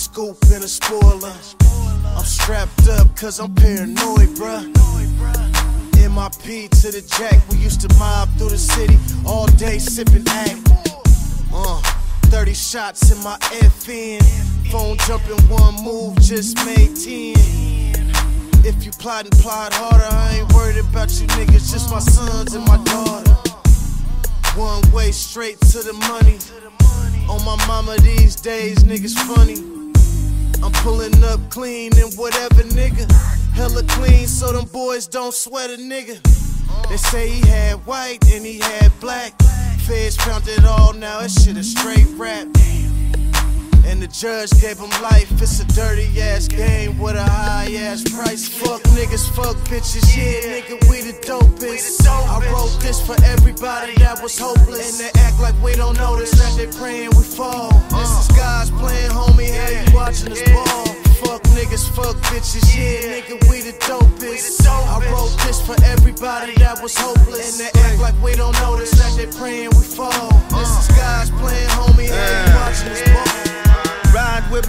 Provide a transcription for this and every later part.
scoop and a spoiler. I'm strapped up cause I'm paranoid, bruh. MIP to the jack, we used to mob through the city all day sipping act. Uh, 30 shots in my FN. Phone jumping one move, just made 10. If you plot and plot harder, I ain't worried about you niggas, just my sons and my daughter. One way straight to the money. On my mama these days, niggas funny. I'm pulling up clean and whatever, nigga. Hella clean so them boys don't sweat a nigga. They say he had white and he had black. Feds found it all now, that shit a straight rap. And the judge gave him life. It's a dirty ass game with a high ass price. Fuck niggas, fuck bitches, yeah, nigga, we the dopest. I wrote this for everybody that was hopeless. And they act like we don't notice that they praying we fall. Watching us ball? Fuck niggas, fuck bitches, yeah, nigga, we the dopest. I wrote this for everybody that was hopeless. And they act like we don't notice that they praying we fall. This is God's plan, homie, you watching us ball?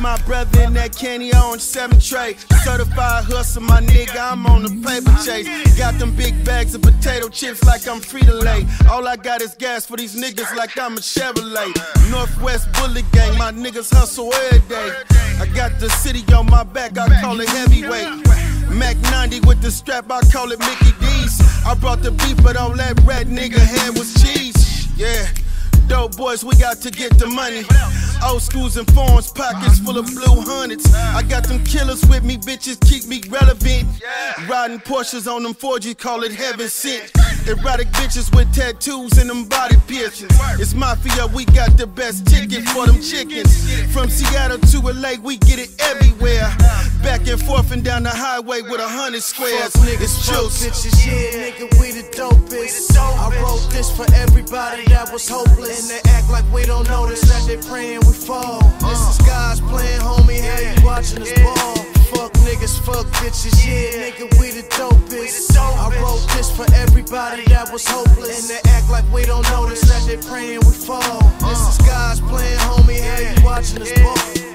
My brother in that candy on 7 tray. Certified hustle, my nigga, I'm on the paper chase. Got them big bags of potato chips like I'm Frito Lay. All I got is gas for these niggas like I'm a Chevrolet. Northwest Bullet Gang, my niggas hustle every day. I got the city on my back, I call it heavyweight. Mac 90 with the strap, I call it Mickey D's. I brought the beef, but on that rat nigga hand was cheese. Yeah. Dope boys, we got to get the money. Old schools and foreigns, pockets full of blue hundreds. I got them killers with me, bitches keep me relevant. Riding Porsches on them 4G, call it heaven sent. Erotic bitches with tattoos and them body piercings. It's Mafia, we got the best ticket for them chickens. From Seattle to LA, we get it everywhere. Back and forth and down the highway with a hundred squares. Niggas, It's juice. bitches, yeah, nigga, we the dopest. This for everybody that was hopeless. And they act like we don't notice that they praying we fall. This is God's plan, homie, how you watching us ball? Fuck niggas, fuck bitches, yeah, nigga, we the dopest. I wrote this for everybody that was hopeless. And they act like we don't notice that they praying we fall. This is God's plan, homie, how you watching us ball?